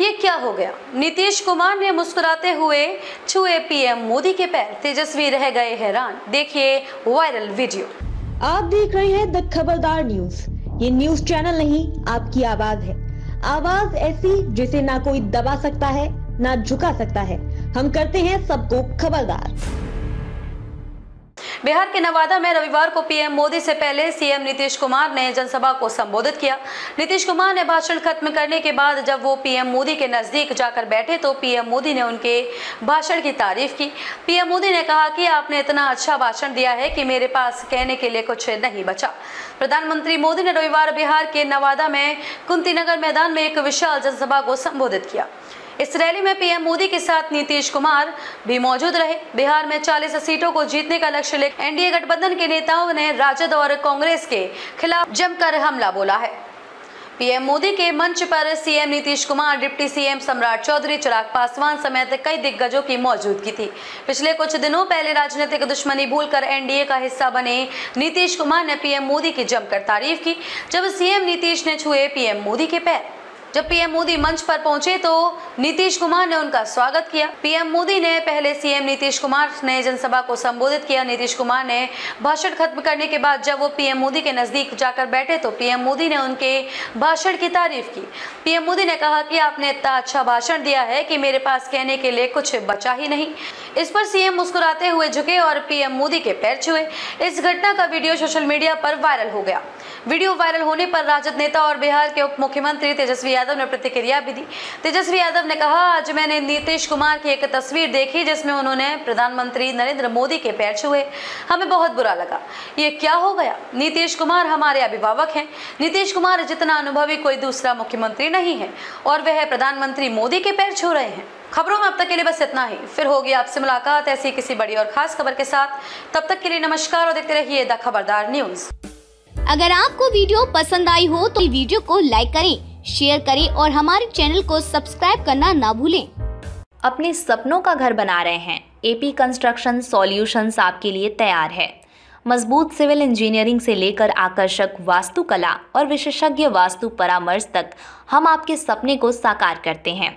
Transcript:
ये क्या हो गया? नीतीश कुमार ने मुस्कुराते हुए छुए पीएम मोदी के पैर तेजस्वी रह गए हैरान। देखिए वायरल वीडियो। आप देख रहे हैं द खबरदार न्यूज़। ये न्यूज़ चैनल नहीं, आपकी आवाज़ है। आवाज़ ऐसी जिसे ना कोई दबा सकता है, ना झुका सकता है। हम करते हैं सबको खबरदार। बिहार के नवादा में रविवार को पीएम मोदी से पहले सीएम नीतीश कुमार ने जनसभा को संबोधित किया। नीतीश कुमार ने भाषण खत्म करने के बाद जब वो पीएम मोदी के नज़दीक जाकर बैठे तो पीएम मोदी ने उनके भाषण की तारीफ़ की। पीएम मोदी ने कहा कि आपने इतना अच्छा भाषण दिया है कि मेरे पास कहने के लिए कुछ नहीं बचा। प्रधानमंत्री मोदी ने रविवार बिहार के नवादा में कुंतीनगर मैदान में एक विशाल जनसभा को संबोधित किया। इस रैली में पीएम मोदी के साथ नीतीश कुमार भी मौजूद रहे। बिहार में 40 सीटों को जीतने का लक्ष्य लेकर एनडीए गठबंधन के नेताओं ने राजद और कांग्रेस के खिलाफ जमकर हमला बोला है। पीएम मोदी के मंच पर CM Nitish Kumar, deputy CM Samrat Chaudhary, Chirag Paswan समेत कई दिग्गजों की मौजूदगी थी। पिछले कुछ दिनों पहले राजनीतिक दुश्मनी भूलकर एनडीए का हिस्सा बने नीतीश कुमार ने पीएम मोदी की जमकर तारीफ़ की। जब सीएम नीतीश ने छुए पीएम मोदी के पैर। जब पीएम मोदी मंच पर पहुँचे तो नीतीश कुमार ने उनका स्वागत किया। पीएम मोदी ने पहले सीएम नीतीश कुमार ने जनसभा को संबोधित किया। नीतीश कुमार ने भाषण खत्म करने के बाद जब वो पीएम मोदी के नज़दीक जाकर बैठे तो पीएम मोदी ने उनके भाषण की तारीफ़ की। पीएम मोदी ने कहा कि आपने इतना अच्छा भाषण दिया है कि मेरे पास कहने के लिए कुछ बचा ही नहीं। इस पर सीएम मुस्कुराते हुए झुके और पीएम मोदी के पैर छुए। इस घटना का वीडियो सोशल मीडिया पर वायरल हो गया। वीडियो वायरल होने पर राजद नेता और बिहार के उप मुख्यमंत्री तेजस्वी यादव ने प्रतिक्रिया भी दी। तेजस्वी यादव ने कहा, आज मैंने नीतीश कुमार की एक तस्वीर देखी जिसमें उन्होंने प्रधानमंत्री नरेंद्र मोदी के पैर छुए। हमें बहुत बुरा लगा। ये क्या हो गया? नीतीश कुमार हमारे अभिभावक हैं। नीतीश कुमार जितना अनुभवी कोई दूसरा मुख्यमंत्री नहीं है और वह प्रधानमंत्री मोदी के पैर छू रहे हैं। खबरों में अब तक के लिए बस इतना ही। फिर होगी आपसे मुलाकात ऐसी किसी बड़ी और खास खबर के साथ। तब तक के लिए नमस्कार और देखते रहिए द खबरदार न्यूज़। अगर आपको वीडियो पसंद आई हो तो वीडियो को लाइक करें। शेयर करें और हमारे चैनल को सब्सक्राइब करना ना भूलें। अपने सपनों का घर बना रहे हैं। एपी कंस्ट्रक्शन सॉल्यूशंस आपके लिए तैयार है। मज़बूत सिविल इंजीनियरिंग से लेकर आकर्षक वास्तुकला और विशेषज्ञ वास्तु परामर्श तक हम आपके सपने को साकार करते हैं।